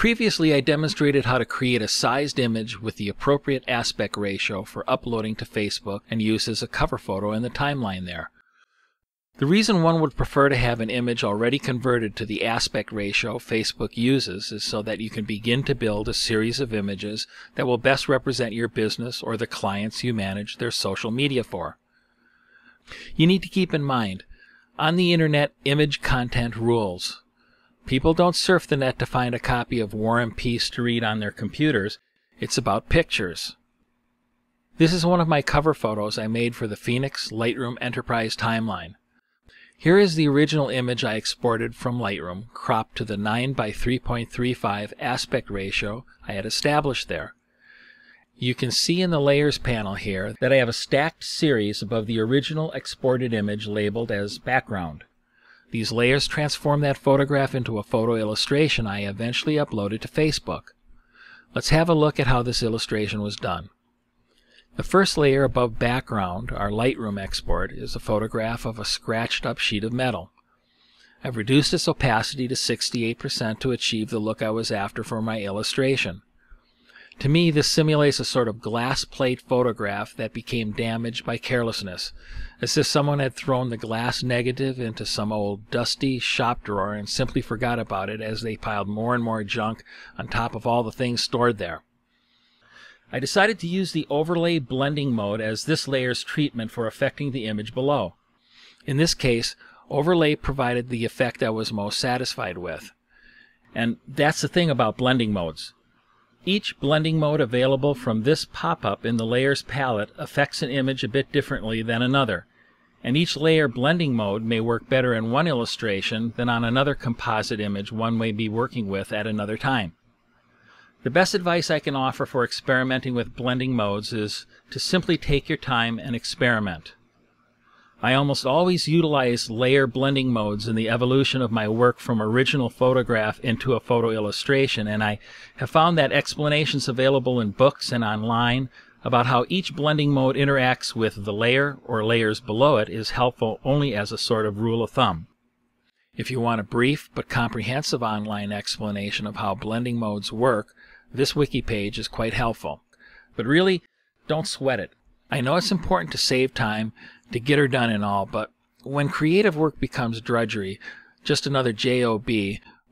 Previously, I demonstrated how to create a sized image with the appropriate aspect ratio for uploading to Facebook and use as a cover photo in the timeline there. The reason one would prefer to have an image already converted to the aspect ratio Facebook uses is so that you can begin to build a series of images that will best represent your business or the clients you manage their social media for. You need to keep in mind, on the internet, image content rules. People don't surf the net to find a copy of War and Peace to read on their computers. It's about pictures. This is one of my cover photos I made for the Phoenix Lightroom Enterprise timeline. Here is the original image I exported from Lightroom, cropped to the 9 by 3.35 aspect ratio I had established there. You can see in the Layers panel here that I have a stacked series above the original exported image labeled as background. These layers transform that photograph into a photo illustration I eventually uploaded to Facebook. Let's have a look at how this illustration was done. The first layer above background, our Lightroom export, is a photograph of a scratched up sheet of metal. I've reduced its opacity to 68% to achieve the look I was after for my illustration. To me, this simulates a sort of glass plate photograph that became damaged by carelessness, as if someone had thrown the glass negative into some old dusty shop drawer and simply forgot about it as they piled more and more junk on top of all the things stored there. I decided to use the overlay blending mode as this layer's treatment for affecting the image below. In this case, overlay provided the effect I was most satisfied with. And that's the thing about blending modes. Each blending mode available from this pop-up in the Layers palette affects an image a bit differently than another, and each layer blending mode may work better in one illustration than on another composite image one may be working with at another time. The best advice I can offer for experimenting with blending modes is to simply take your time and experiment. I almost always utilize layer blending modes in the evolution of my work from original photograph into a photo illustration, and I have found that explanations available in books and online about how each blending mode interacts with the layer or layers below it is helpful only as a sort of rule of thumb. If you want a brief but comprehensive online explanation of how blending modes work, this wiki page is quite helpful. But really, don't sweat it. I know it's important to save time to get her done and all, but when creative work becomes drudgery, just another job,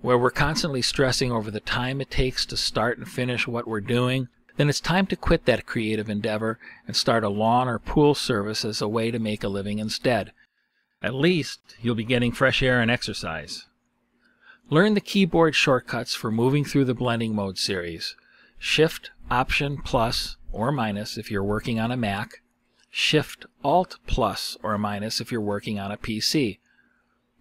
where we're constantly stressing over the time it takes to start and finish what we're doing, then it's time to quit that creative endeavor and start a lawn or pool service as a way to make a living instead. At least you'll be getting fresh air and exercise. Learn the keyboard shortcuts for moving through the blending mode series. Shift, Option, plus, or minus if you're working on a Mac, Shift Alt plus or minus if you're working on a PC.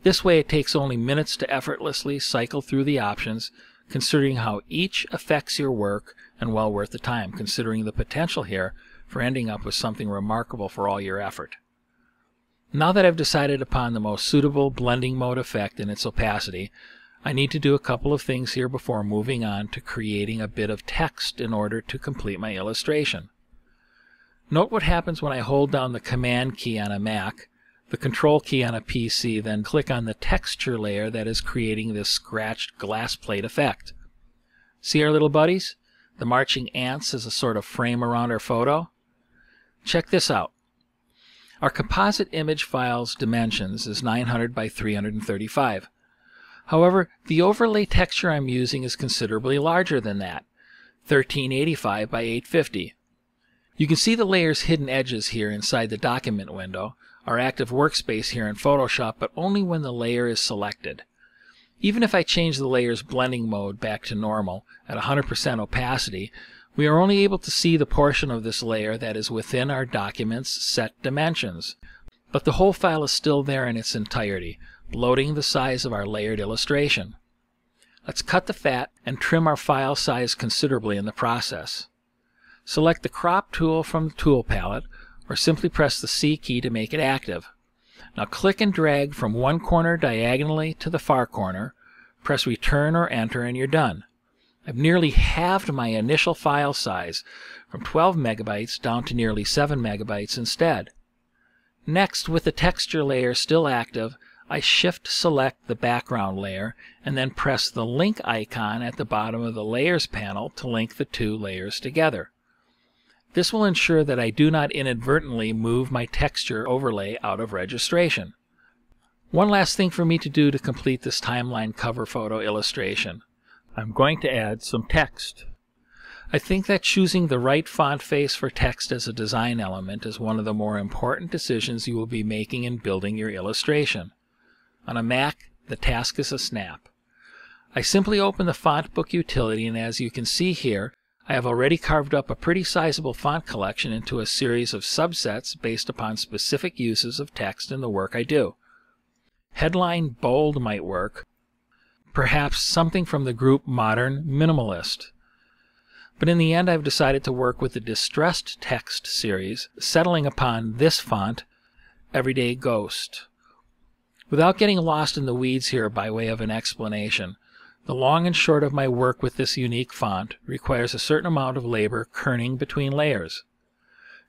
This way it takes only minutes to effortlessly cycle through the options, considering how each affects your work and well worth the time, considering the potential here for ending up with something remarkable for all your effort. Now that I've decided upon the most suitable blending mode effect and its opacity, I need to do a couple of things here before moving on to creating a bit of text in order to complete my illustration. Note what happens when I hold down the Command key on a Mac, the Control key on a PC, then click on the texture layer that is creating this scratched glass plate effect. See our little buddies? The marching ants as a sort of frame around our photo? Check this out. Our composite image file's dimensions is 900 by 335. However, the overlay texture I'm using is considerably larger than that, 1385 by 850. You can see the layer's hidden edges here inside the document window, our active workspace here in Photoshop, but only when the layer is selected. Even if I change the layer's blending mode back to normal at 100% opacity, we are only able to see the portion of this layer that is within our document's set dimensions. But the whole file is still there in its entirety, bloating the size of our layered illustration. Let's cut the fat and trim our file size considerably in the process. Select the Crop tool from the Tool palette, or simply press the C key to make it active. Now click and drag from one corner diagonally to the far corner, press Return or Enter, and you're done. I've nearly halved my initial file size from 12 megabytes down to nearly 7 megabytes instead. Next, with the texture layer still active, I shift select the background layer and then press the link icon at the bottom of the layers panel to link the two layers together. This will ensure that I do not inadvertently move my texture overlay out of registration. One last thing for me to do to complete this timeline cover photo illustration. I'm going to add some text. I think that choosing the right font face for text as a design element is one of the more important decisions you will be making in building your illustration. On a Mac, the task is a snap. I simply open the font book utility and as you can see here, I have already carved up a pretty sizable font collection into a series of subsets based upon specific uses of text in the work I do. Headline bold might work, perhaps something from the group Modern Minimalist. But in the end, I've decided to work with the Distressed Text series, settling upon this font, Everyday Ghost. Without getting lost in the weeds here by way of an explanation, the long and short of my work with this unique font requires a certain amount of labor kerning between layers.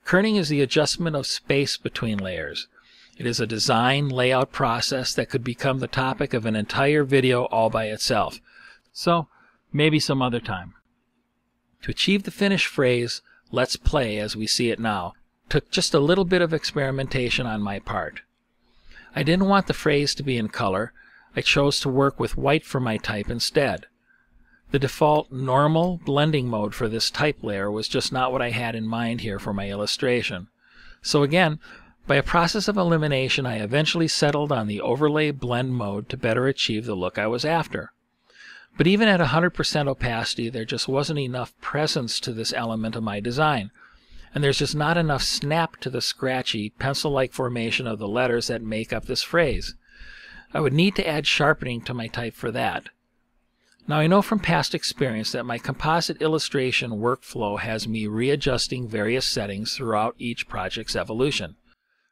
Kerning is the adjustment of space between layers. It is a design layout process that could become the topic of an entire video all by itself. So, maybe some other time. To achieve the finished phrase, let's play as we see it now, took just a little bit of experimentation on my part. I didn't want the phrase to be in color. I chose to work with white for my type instead. The default normal blending mode for this type layer was just not what I had in mind here for my illustration. So again, by a process of elimination, I eventually settled on the overlay blend mode to better achieve the look I was after. But even at 100% opacity, there just wasn't enough presence to this element of my design. And there's just not enough snap to the scratchy, pencil-like formation of the letters that make up this phrase. I would need to add sharpening to my type for that. Now I know from past experience that my composite illustration workflow has me readjusting various settings throughout each project's evolution,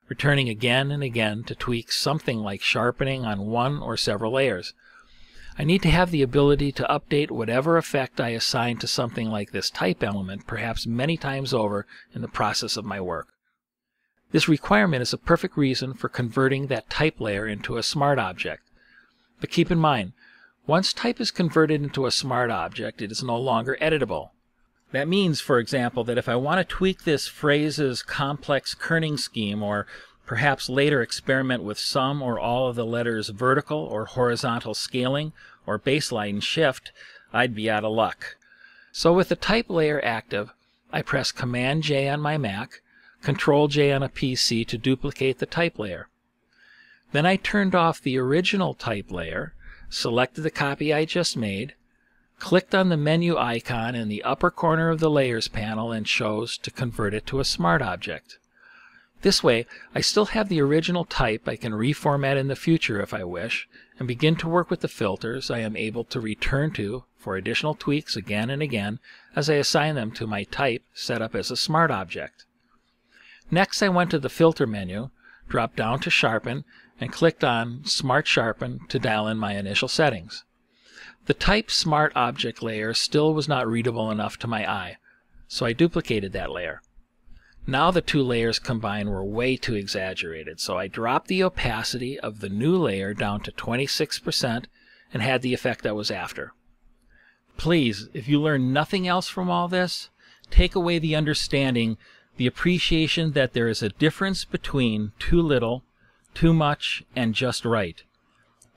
returning again and again to tweak something like sharpening on one or several layers. I need to have the ability to update whatever effect I assign to something like this type element perhaps many times over in the process of my work. This requirement is a perfect reason for converting that type layer into a smart object. But keep in mind, once type is converted into a smart object, it is no longer editable. That means, for example, that if I want to tweak this phrase's complex kerning scheme or Perhaps later experiment with some or all of the letters vertical or horizontal scaling or baseline shift, I'd be out of luck. So with the type layer active, I press Command J on my Mac, Control J on a PC to duplicate the type layer. Then I turned off the original type layer, selected the copy I just made, clicked on the menu icon in the upper corner of the Layers panel and chose to convert it to a Smart Object. This way, I still have the original type I can reformat in the future if I wish, and begin to work with the filters I am able to return to for additional tweaks again and again as I assign them to my type set up as a smart object. Next, I went to the Filter menu, dropped down to Sharpen, and clicked on Smart Sharpen to dial in my initial settings. The Type Smart Object layer still was not readable enough to my eye, so I duplicated that layer. Now the two layers combined were way too exaggerated, so I dropped the opacity of the new layer down to 26% and had the effect I was after. Please, if you learn nothing else from all this, take away the understanding, the appreciation that there is a difference between too little, too much, and just right.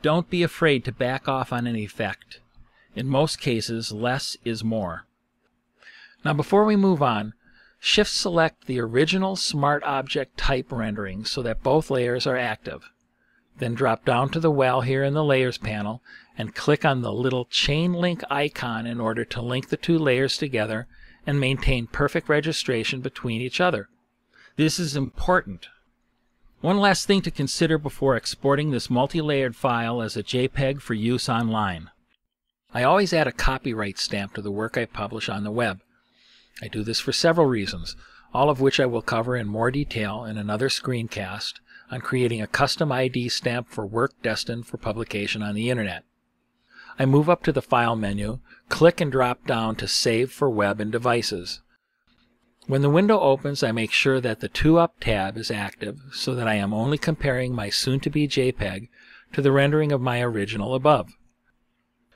Don't be afraid to back off on an effect. In most cases, less is more. Now before we move on, Shift select the original Smart Object type rendering so that both layers are active. Then drop down to the well here in the Layers panel and click on the little chain link icon in order to link the two layers together and maintain perfect registration between each other. This is important. One last thing to consider before exporting this multi-layered file as a JPEG for use online. I always add a copyright stamp to the work I publish on the web. I do this for several reasons, all of which I will cover in more detail in another screencast on creating a custom ID stamp for work destined for publication on the Internet. I move up to the File menu, click and drop down to Save for Web and Devices. When the window opens, I make sure that the 2-Up tab is active so that I am only comparing my soon-to-be JPEG to the rendering of my original above.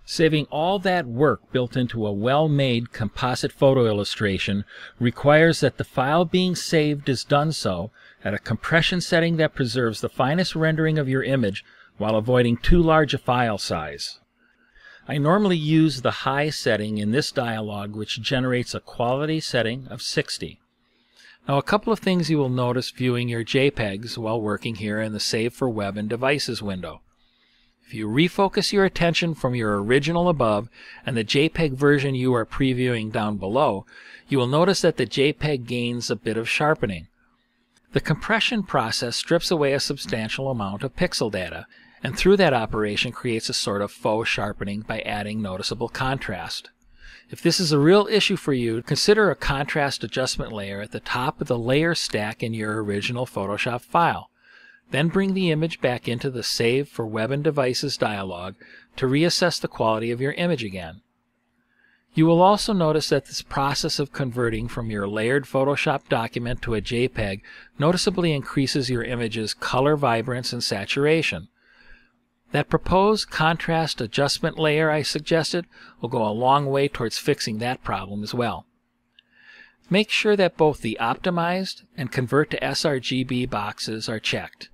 Saving all that work built into a well-made composite photo illustration requires that the file being saved is done so at a compression setting that preserves the finest rendering of your image while avoiding too large a file size. I normally use the high setting in this dialog which generates a quality setting of 60. Now a couple of things you will notice viewing your JPEGs while working here in the Save for Web and Devices window. If you refocus your attention from your original above and the JPEG version you are previewing down below, you will notice that the JPEG gains a bit of sharpening. The compression process strips away a substantial amount of pixel data, and through that operation creates a sort of faux sharpening by adding noticeable contrast. If this is a real issue for you, consider a contrast adjustment layer at the top of the layer stack in your original Photoshop file. Then bring the image back into the Save for Web and Devices dialog to reassess the quality of your image again. You will also notice that this process of converting from your layered Photoshop document to a JPEG noticeably increases your image's color vibrance and saturation. That proposed contrast adjustment layer I suggested will go a long way towards fixing that problem as well. Make sure that both the Optimized and Convert to sRGB boxes are checked.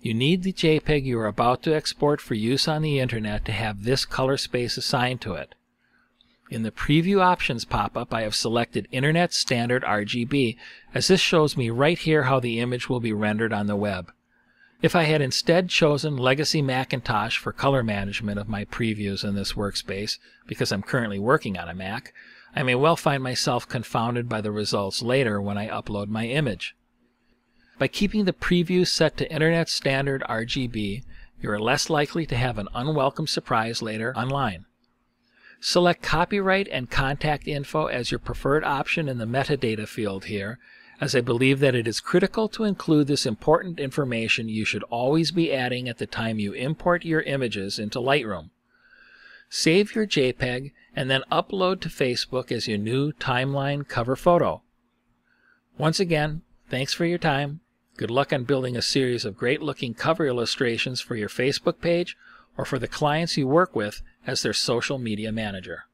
You need the JPEG you are about to export for use on the internet to have this color space assigned to it. In the Preview Options pop-up, I have selected Internet Standard RGB, as this shows me right here how the image will be rendered on the web. If I had instead chosen Legacy Macintosh for color management of my previews in this workspace, because I'm currently working on a Mac, I may well find myself confounded by the results later when I upload my image. By keeping the preview set to Internet Standard RGB, you are less likely to have an unwelcome surprise later online. Select Copyright and Contact Info as your preferred option in the metadata field here, as I believe that it is critical to include this important information you should always be adding at the time you import your images into Lightroom. Save your JPEG and then upload to Facebook as your new timeline cover photo. Once again, thanks for your time. Good luck on building a series of great looking cover illustrations for your Facebook page or for the clients you work with as their social media manager.